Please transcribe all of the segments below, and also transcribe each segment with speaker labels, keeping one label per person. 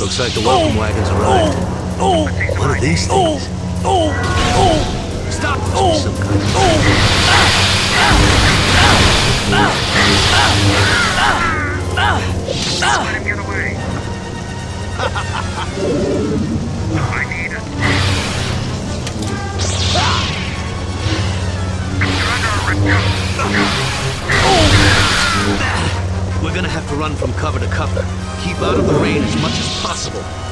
Speaker 1: Looks like the welcome wagons arrived. What are these things? Stop! Some kind of...
Speaker 2: Let him get
Speaker 1: We're gonna have to run from cover to cover. Keep out of the rain as much as possible.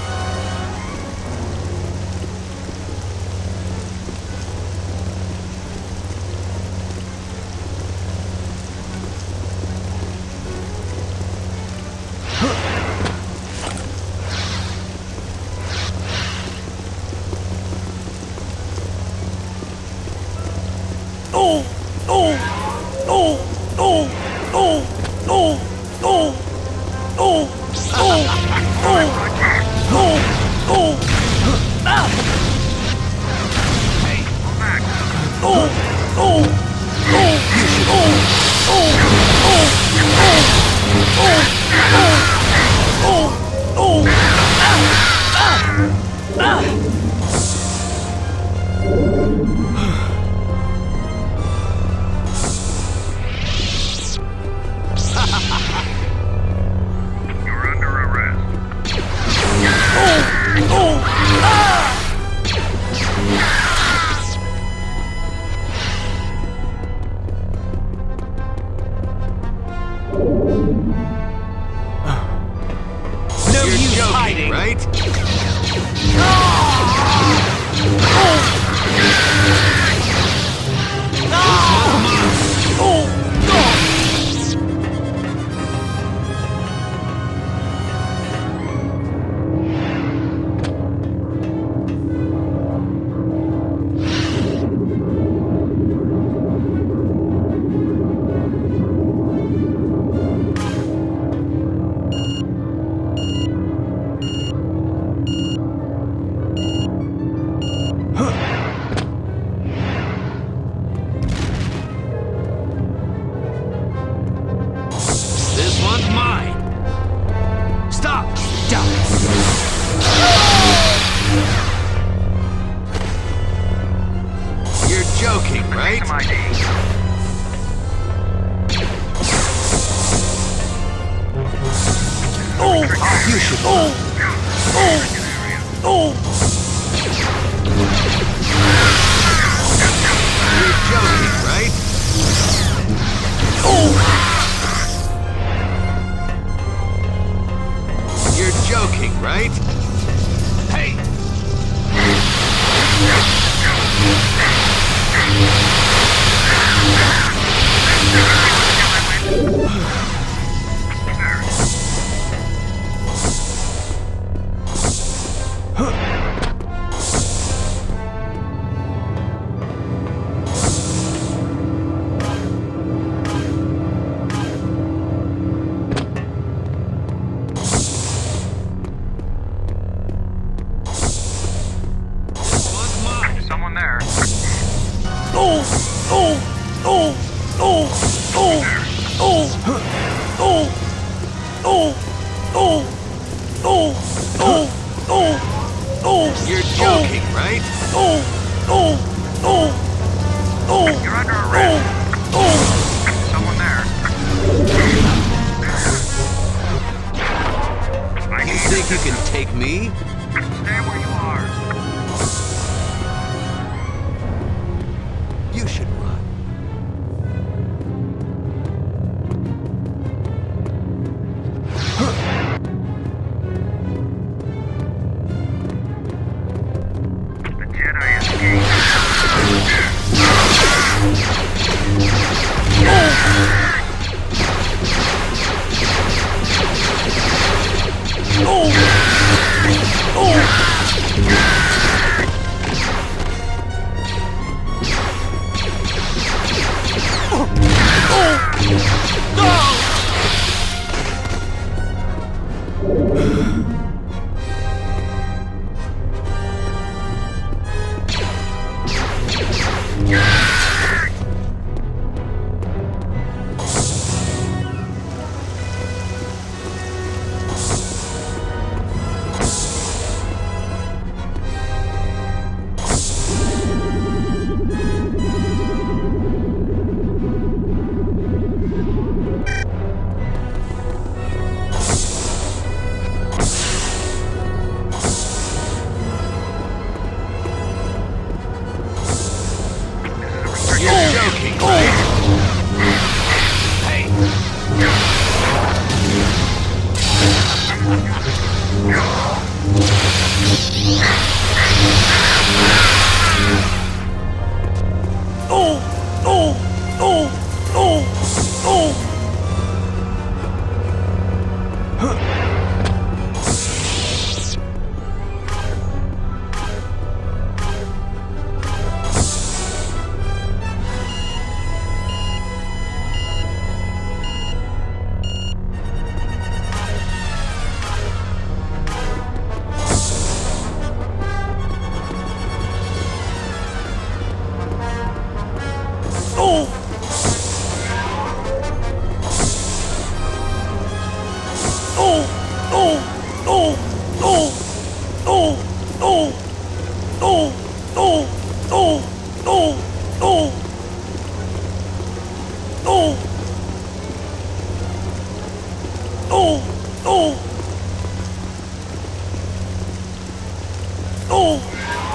Speaker 1: Oh!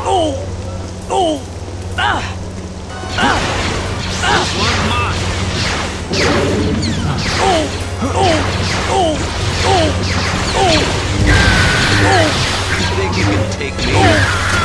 Speaker 1: Oh! Oh! Ah! Ah! Ah!
Speaker 3: Oh mine.
Speaker 1: Oh! Oh! Oh! Oh! Oh! Oh!
Speaker 3: You think you can take me?
Speaker 1: Oh!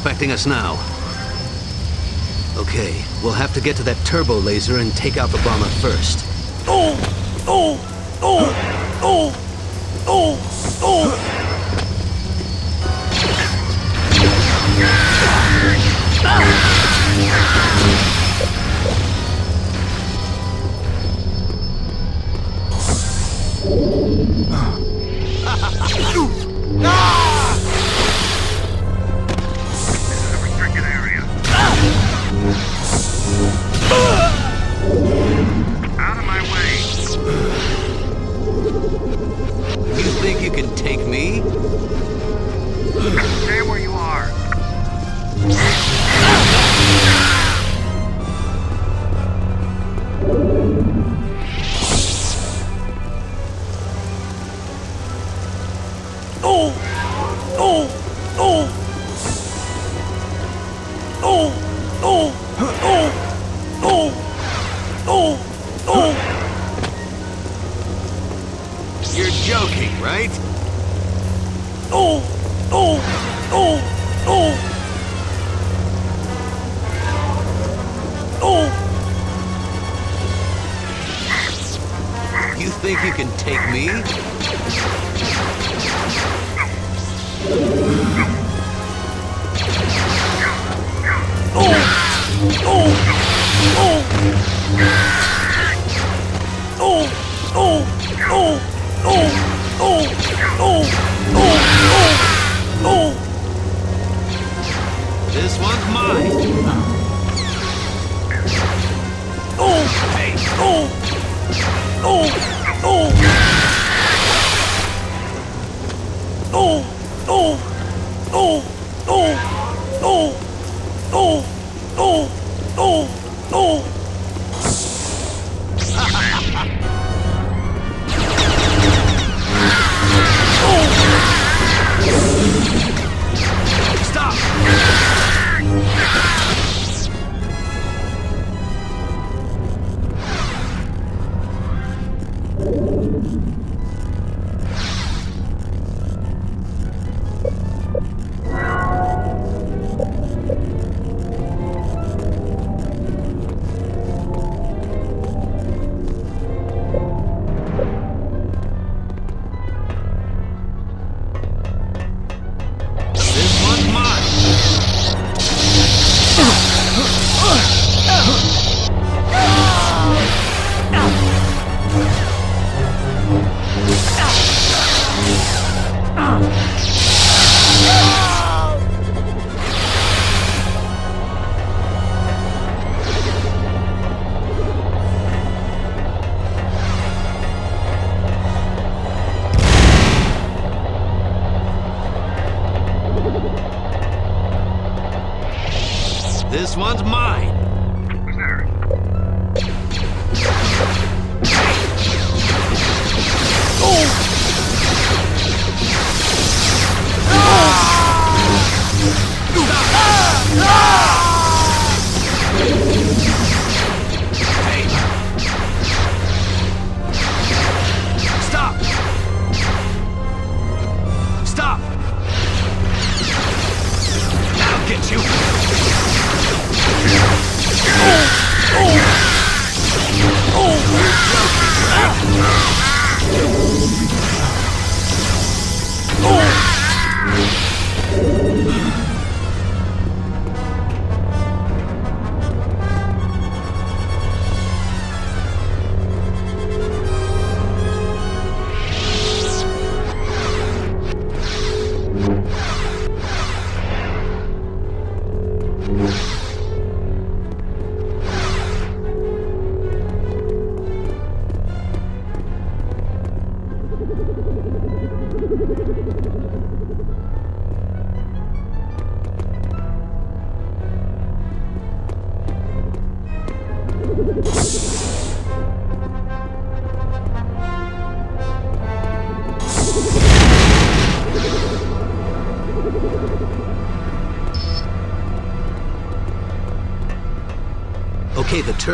Speaker 1: expecting us now. Okay, we'll have to get to that turbo laser and take out the bomber first.
Speaker 4: Oh, oh, oh, oh, oh, oh. Oh, oh.
Speaker 1: stop!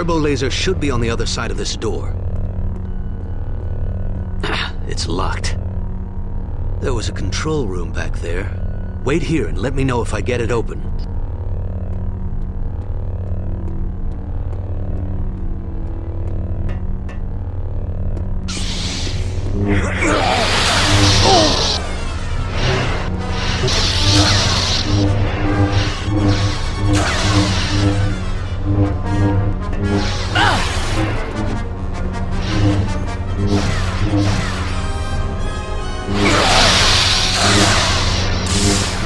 Speaker 1: Turbo laser should be on the other side of this door. It's locked. There was a control room back there. Wait here and let me know if I get it open.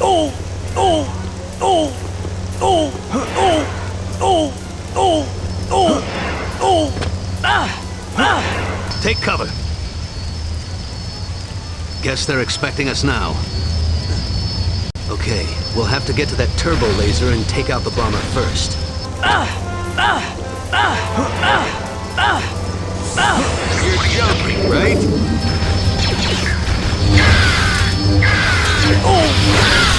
Speaker 4: oh, oh, oh, oh, oh, oh, oh, oh, Oh! ah, Ah!
Speaker 1: Take cover. Guess they're expecting us now. Okay, we'll have to get to that turbo laser and take out the bomber first.
Speaker 2: Ah!
Speaker 1: Ah! Ah! Ah! Ah! ah. You're joking, right? Oh!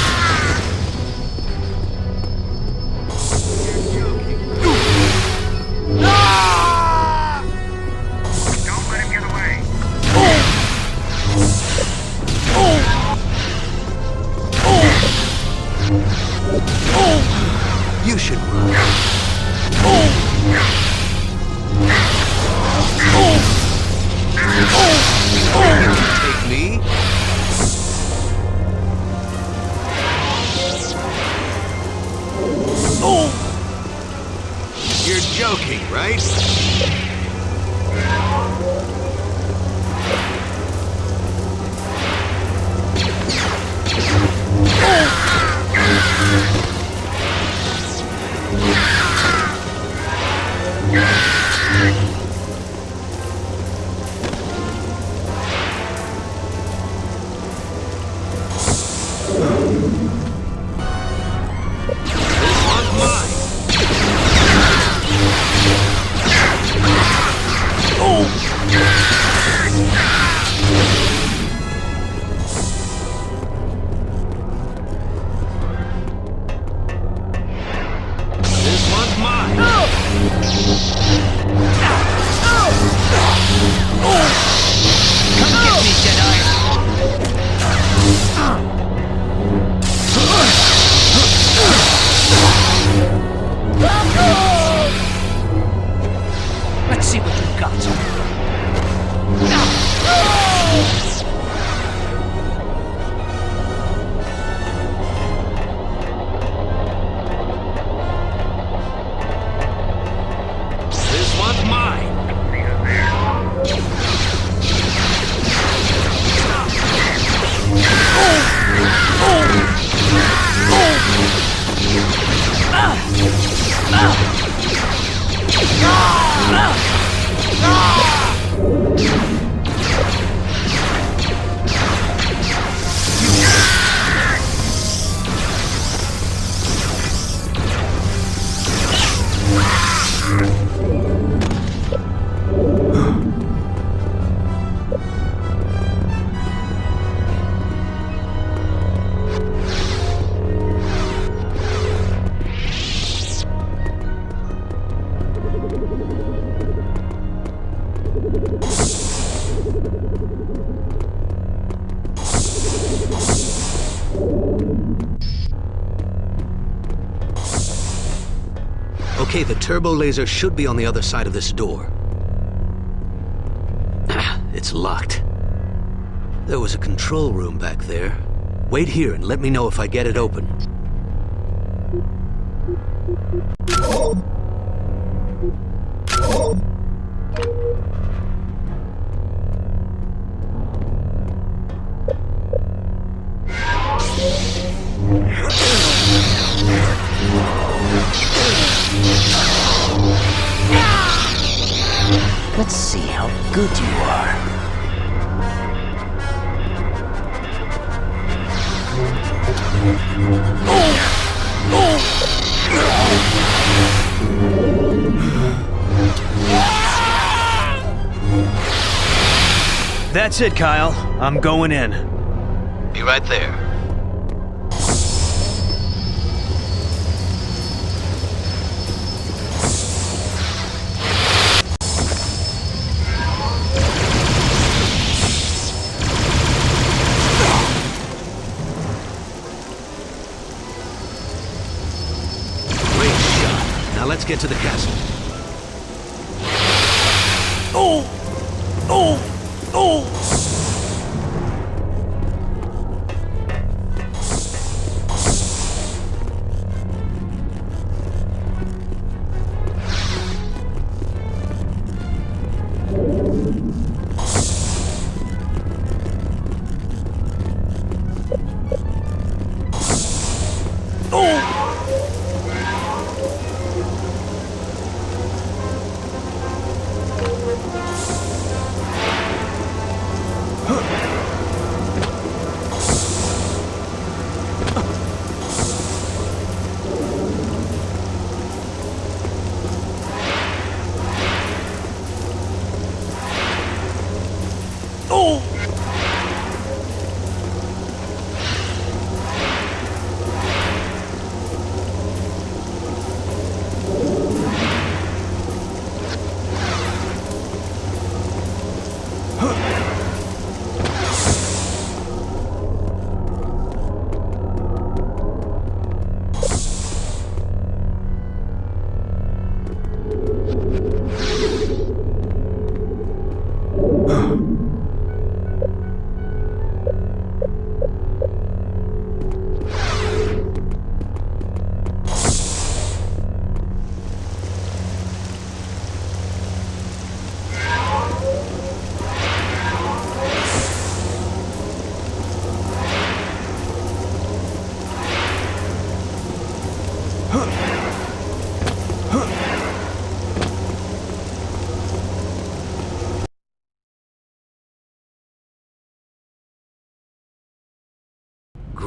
Speaker 1: Turbo laser should be on the other side of this door. It's locked. There was a control room back there. Wait here and let me know if I get it open.
Speaker 4: That's it, Kyle. I'm going in.
Speaker 1: Be right there. Great shot. Now let's get to the castle.
Speaker 4: Oh! Oh! Oh!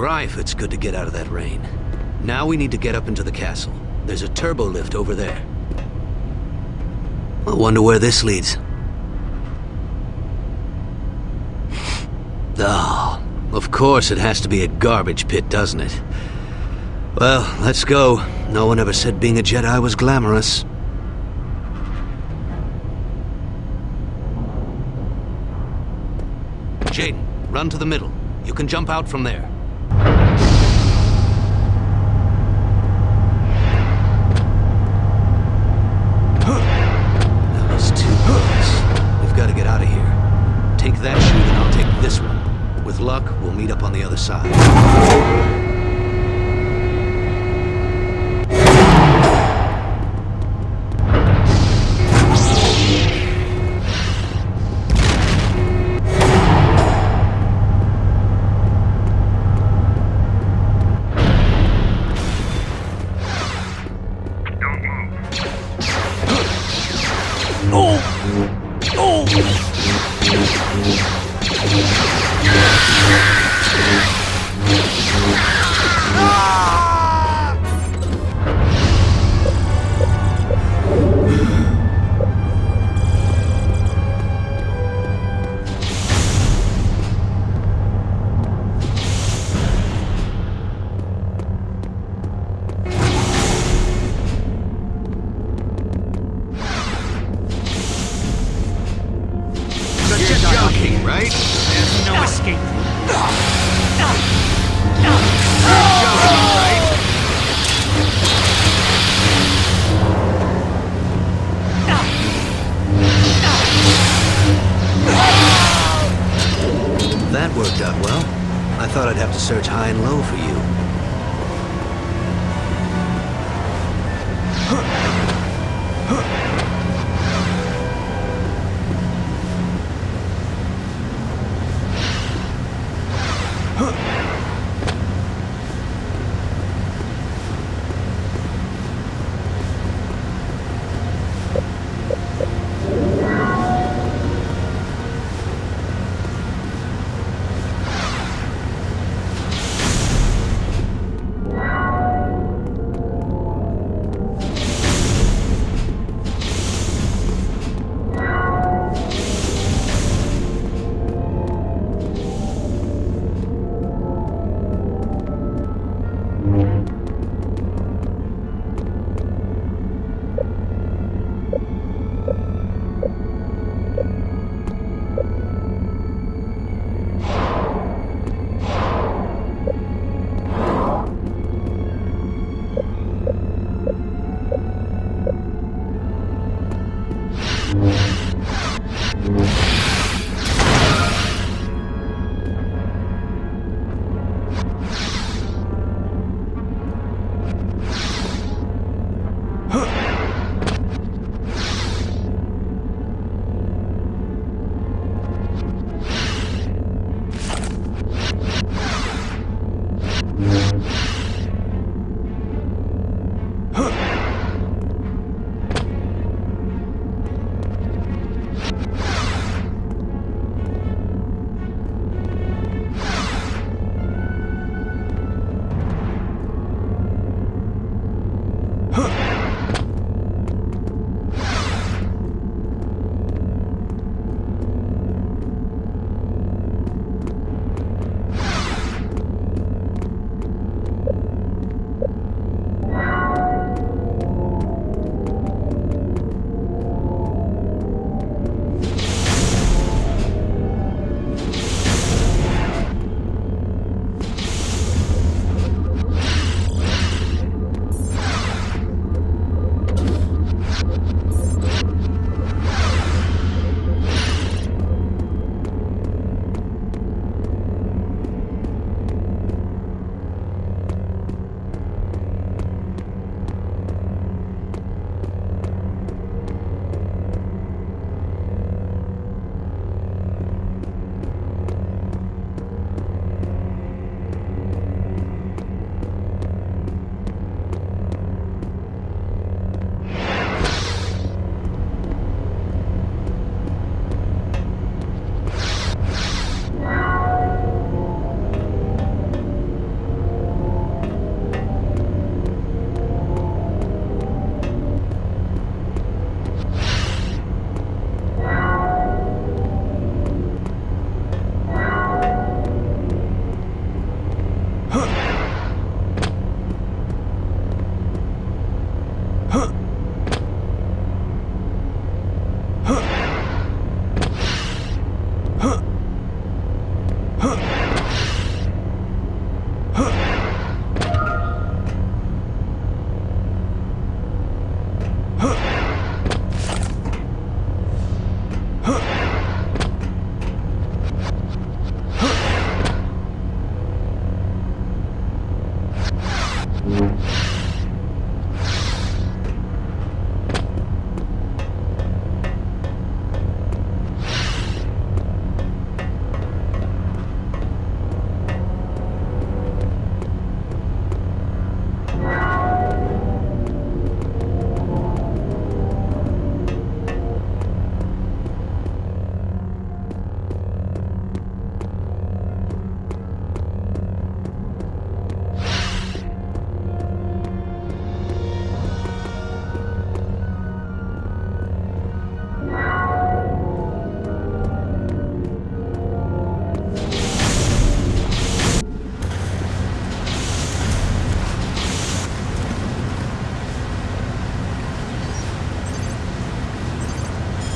Speaker 1: Grife, it's good to get out of that rain. Now we need to get up into the castle. There's a turbo lift over there. I wonder where this leads. Oh, of course it has to be a garbage pit, doesn't it? Well, let's go. No one ever said being a Jedi was glamorous. Jaden, run to the middle. You can jump out from there. Meet up on the other side.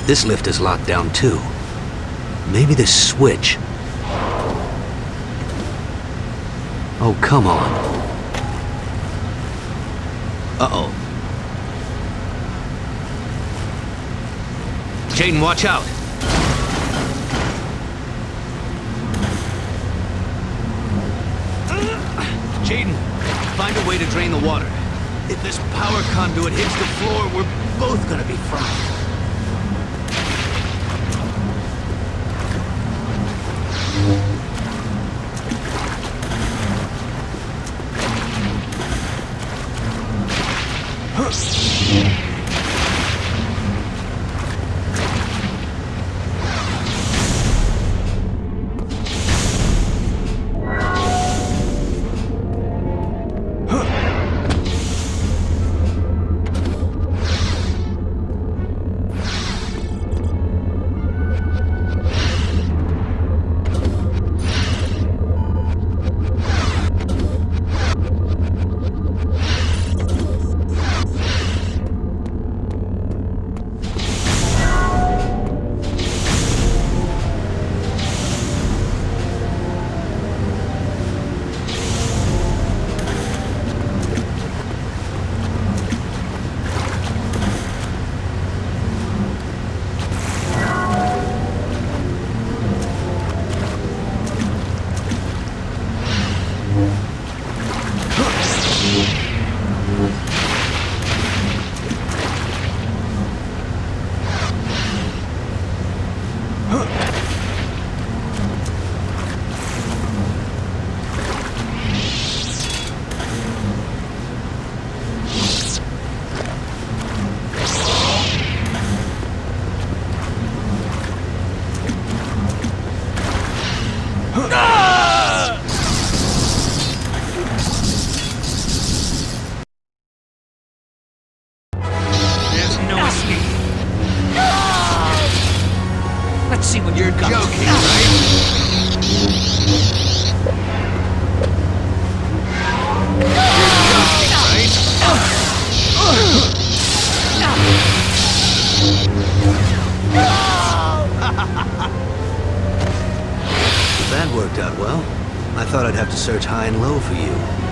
Speaker 1: This lift is locked down too. Maybe this switch. Oh, come on. Uh-oh. Jaden, watch out! Jaden, find a way to drain the water. If this power conduit hits the floor, we're both gonna be fried. You're joking, right? That worked out well. I thought I'd have to search high and low for you.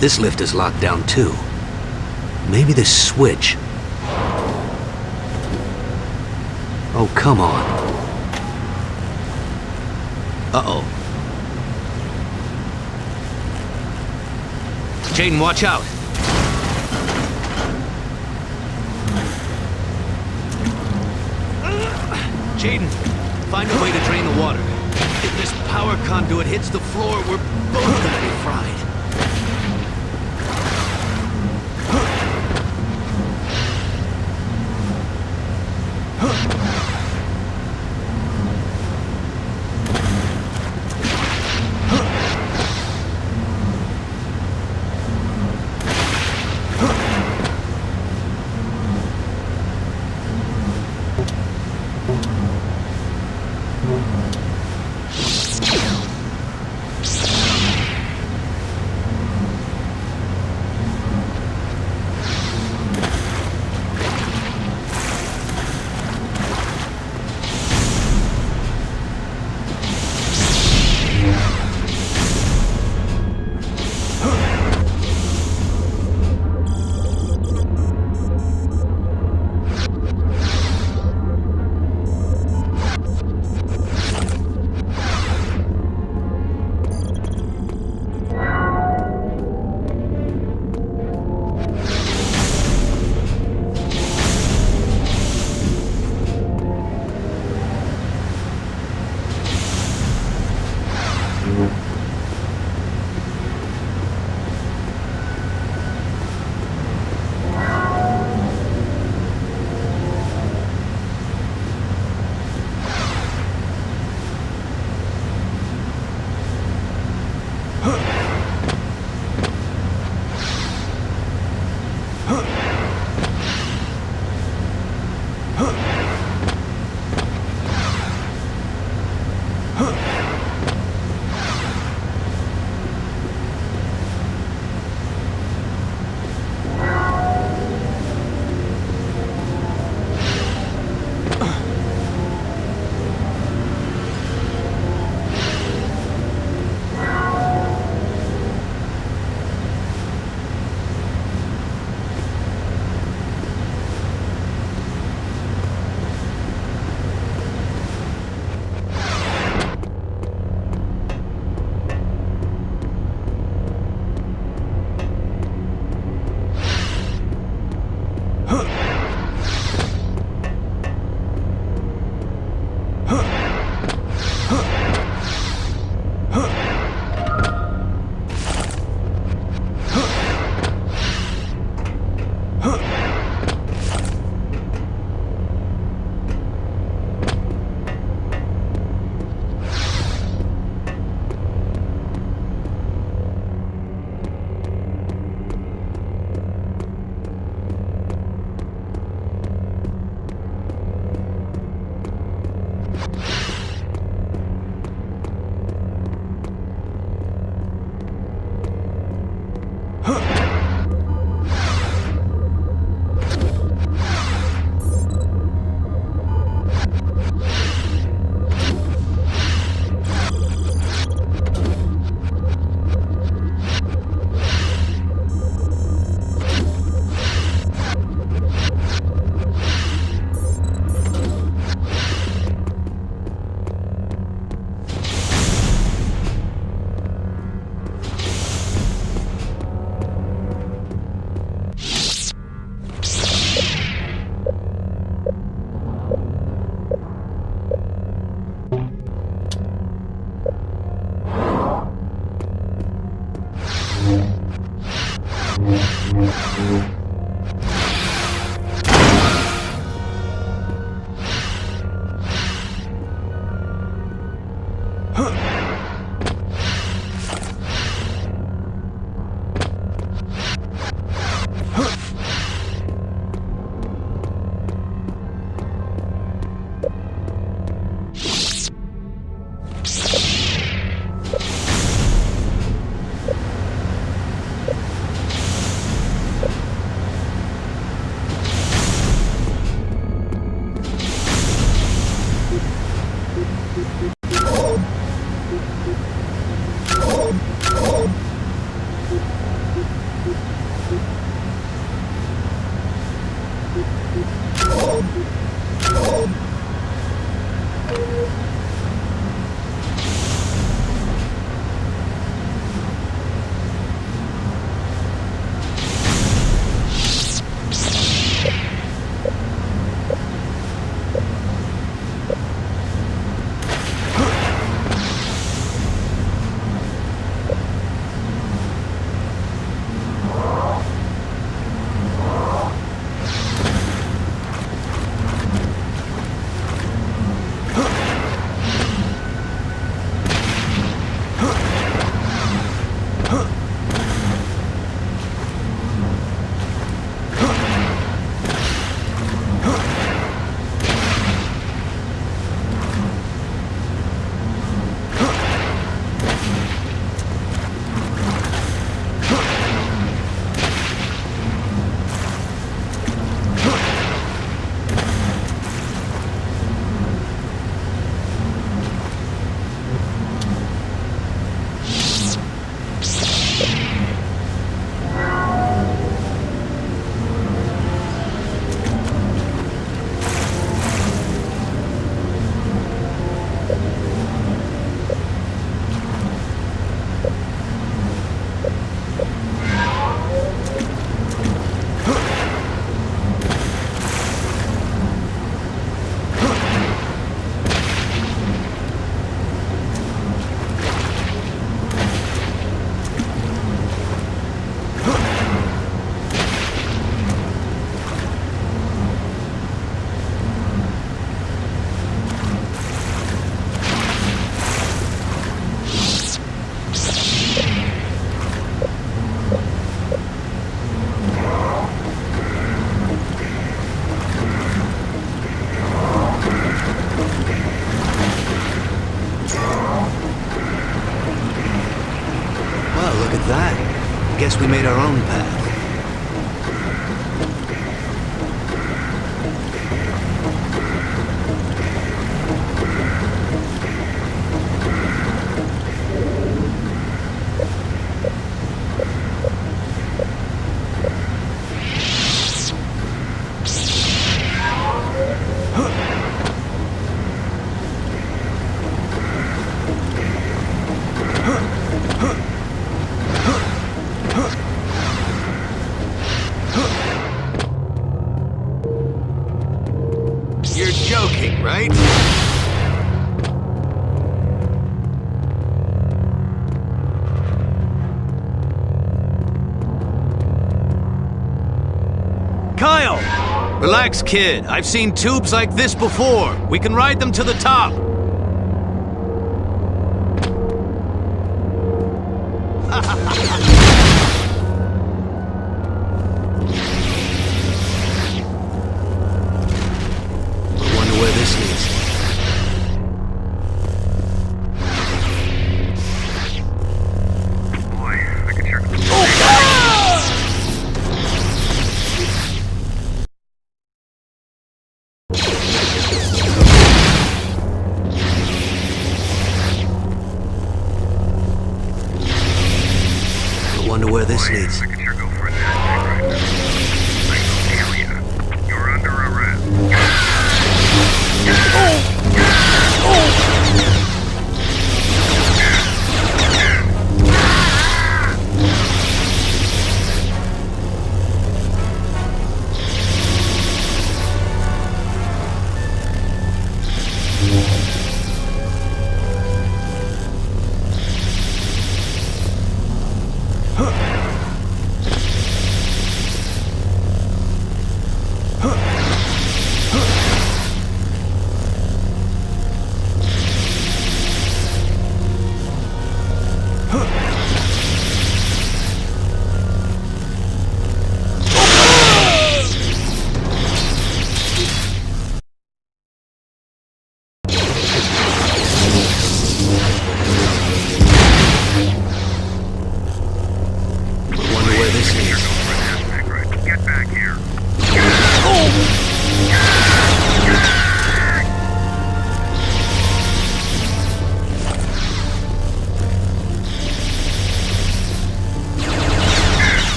Speaker 1: This lift is locked down too. Maybe this switch. Oh, come on. Uh-oh. Jaden, watch out. Jaden, find a way to drain the water. If this power conduit hits the floor, we're both Huh. Relax, kid. I've seen tubes like this before. We can ride them to the top.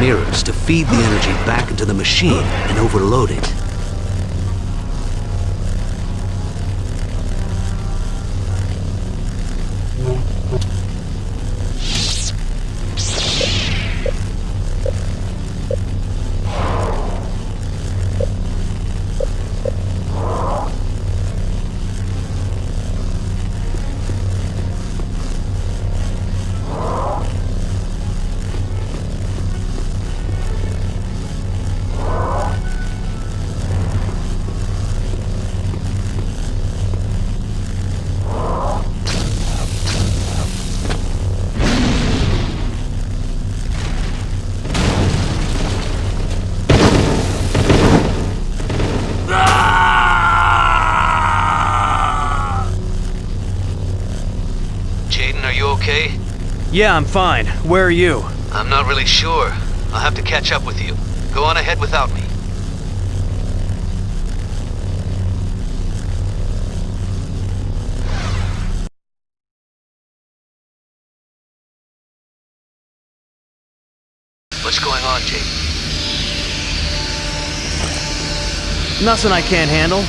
Speaker 1: mirrors to feed the energy back into the machine and overload it.
Speaker 4: Yeah, I'm fine. Where are you?
Speaker 1: I'm not really sure. I'll have to catch up with you. Go on ahead without me. What's going on, Jake?
Speaker 4: Nothing I can't handle.